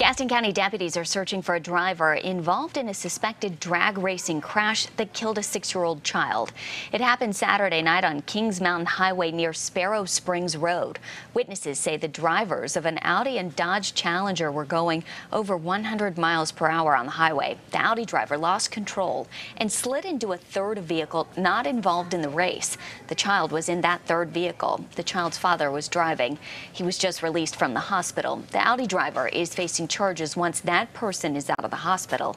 Gaston County deputies are searching for a driver involved in a suspected drag racing crash that killed a six-year-old child. It happened Saturday night on Kings Mountain Highway near Sparrow Springs Road. Witnesses say the drivers of an Audi and Dodge Challenger were going over 100 miles per hour on the highway. The Audi driver lost control and slid into a third vehicle not involved in the race. The child was in that third vehicle. The child's father was driving. He was just released from the hospital. The Audi driver is facing charges once that person is out of the hospital.